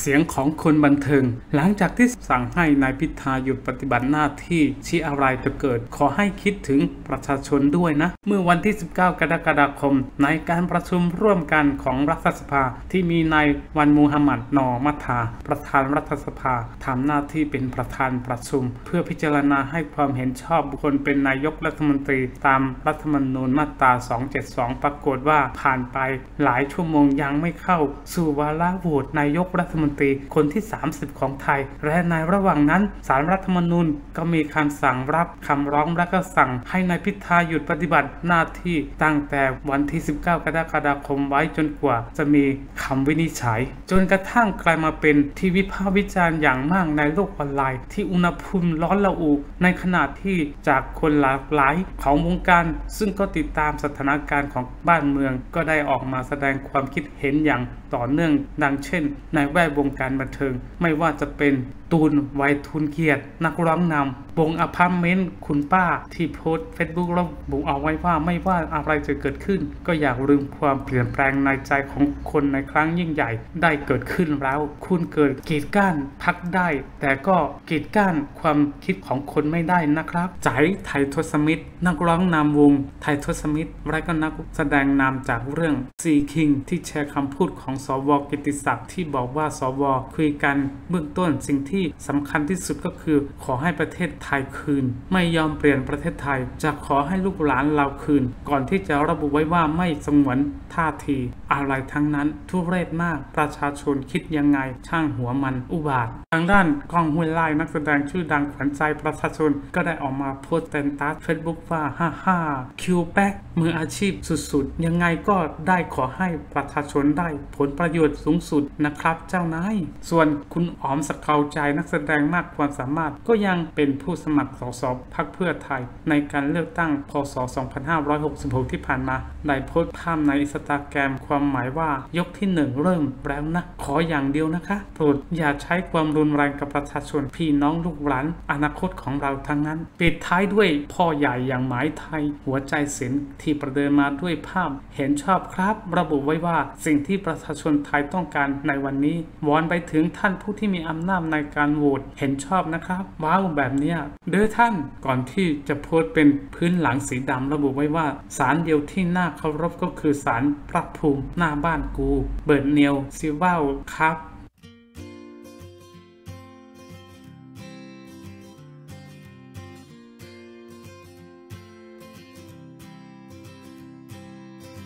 เสียงของคนบันเทิง หลังจากที่สั่งให้นายพิธาหยุดปฏิบัติหน้าที่ชี้อะไรจะเกิด ขอให้คิดถึงประชาชนด้วยนะ เมื่อวันที่ 19 กรกฎาคม ในการประชุมร่วมกันของรัฐสภาที่มีนายวันมูฮัมหมัดนอมัทา ประธานรัฐสภาทำหน้าที่เป็นประธานประชุม เพื่อพิจารณาให้ความเห็นชอบบุคคลเป็นนายกรัฐมนตรี ตามรัฐธรรมนูญมาตรา 272 ปรากฏว่าผ่านไปหลายชั่วโมงยังไม่เข้า สู่วาระโหวตนายกรัฐมนตรีคนที่ 30 ของไทย และในระหว่างนั้นสารรัฐธรรมนูญก็มีคำสั่งรับคำร้องและก็สั่งให้นายพิธาหยุดปฏิบัติหน้าที่ตั้งแต่วันที่ 19 กรกฎาคมไว้จนกว่า จะมีคำวินิจฉัย จนกระทั่งกลายมาเป็นที่วิพากษ์วิจารณ์อย่างมากในโลกออนไลน์ ที่อุณหภูมิร้อนระอุในขณะที่จากคนหลากหลายของวงการซึ่งก็ติดตามสถานการณ์ของบ้านเมือง ก็ได้ออกมาแสดงความคิดเห็นอย่างต่อเนื่อง ดังเช่น ในแวดวงการบันเทิง ไม่ว่าจะเป็นตุลไวฑูรเกียรติ นักร้องนำวงอพาร์ตเมนต์คุณป้าที่โพสเฟซบุ๊กระบุเอาไว้ว่าไม่ว่าอะไรจะเกิดขึ้น ก็อย่าลืมความเปลี่ยนแปลงในใจของคนในครั้งยิ่งใหญ่ได้เกิดขึ้นแล้ว คุณเกิดกีดกั้นพรรคได้ แต่ก็กีดก้านความคิดของคนไม่ได้นะครับจไทยทศมิตร นักร้องนำวงไทยทศมิตรและก็นักแสดงนำจากเรื่องซีคิงที่แชร์คำพูดของสวกิติศักดิ์ที่บอกว่าสวคุยกันเบื้องต้นสิ่งที่สำคัญที่สุดก็คือ ขอให้ประเทศไทยคืน ไม่ยอมเปลี่ยนประเทศไทย จะขอให้ลูกหลานเราคืน ก่อนที่จะระบุไว้ว่าไม่สงวนท่าที อะไรทั้งนั้น ทุเรศมาก ประชาชนคิดยังไง ช่างหัวมันอุบาท ทางด้านกองห้วยไล่นักแสดงชื่อดังขวัญใจประชาชน ก็ได้ออกมาโพสต์เตนตัสเฟซบุ๊กว่าฮ่าฮ่าคิวแป๊กมืออาชีพสุดๆ ยังไงก็ได้ขอให้ประชาชนได้ผลประโยชน์สูงสุดนะครับเจ้านาย ส่วนคุณอ๋อมสกาวใจนักแสดงมากความสามารถก็ยังเป็นผู้สมัครสสพรรคเพื่อไทย ในการเลือกตั้งพศ 2566 ที่ผ่านมา ได้โพสต์ภาพในอินสตาแกรมความหมายว่ายกที่หนึ่งเริ่มแล้วนะ ขออย่างเดียวนะคะโปรดอย่าใช้ความรุนแรงกับประชาชนพี่น้องลูกหลานอนาคตของเราทั้งนั้น ปิดท้ายด้วยพ่อใหญ่อย่างหมายไทย หัวใจศิลป์ที่ประเดินมาด้วยภาพเห็นชอบครับ ระบุไว้ว่าสิ่งที่ประชาชนไทยต้องการในวันนี้วอนไปถึงท่านผู้ที่มีอำนาจในการโหวตเห็นชอบนะครับว้าวแบบเนี้ยเด้อท่านก่อนที่จะโพสเป็นพื้นหลังสีดำระบุไว้ว่าศาลเดียวที่น่าเคารพก็คือศาลพระภูมิหน้าบ้านกู เบิร์ดเนียวซิว่าวครับ